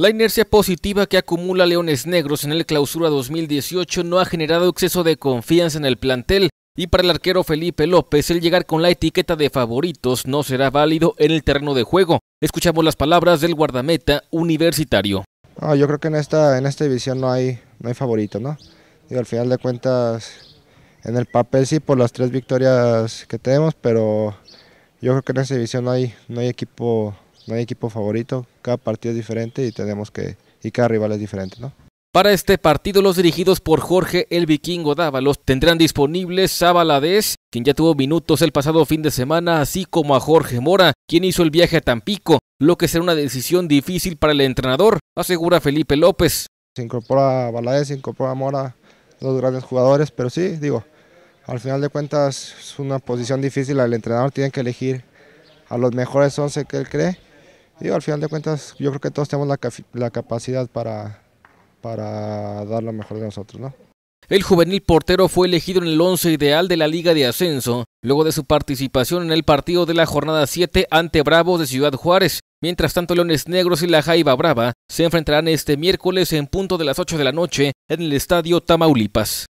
La inercia positiva que acumula Leones Negros en el clausura 2018 no ha generado exceso de confianza en el plantel y para el arquero Felipe López el llegar con la etiqueta de favoritos no será válido en el terreno de juego. Escuchamos las palabras del guardameta universitario. yo creo que en esta, en esta división no hay, no hay favorito, ¿no? al final de cuentas, en el papel sí por las tres victorias que tenemos, pero yo creo que en esta división no hay, no hay equipo no hay equipo favorito, cada partido es diferente y tenemos que y cada rival es diferente, ¿no? Para este partido, los dirigidos por Jorge el Vikingo Dávalos tendrán disponibles a Valadez, quien ya tuvo minutos el pasado fin de semana, así como a Jorge Mora, quien hizo el viaje a Tampico, lo que será una decisión difícil para el entrenador, asegura Felipe López. Se incorpora a Valadez, se incorpora a Mora, dos grandes jugadores, pero sí, digo, al final de cuentas es una posición difícil, el entrenador tiene que elegir a los mejores 11 que él cree y al final de cuentas, yo creo que todos tenemos la, capacidad para, para dar lo mejor de nosotros, ¿no? El juvenil portero fue elegido en el once ideal de la Liga de Ascenso, luego de su participación en el partido de la jornada 7 ante Bravos de Ciudad Juárez. Mientras tanto, Leones Negros y la Jaiba Brava se enfrentarán este miércoles en punto de las 8 de la noche en el Estadio Tamaulipas.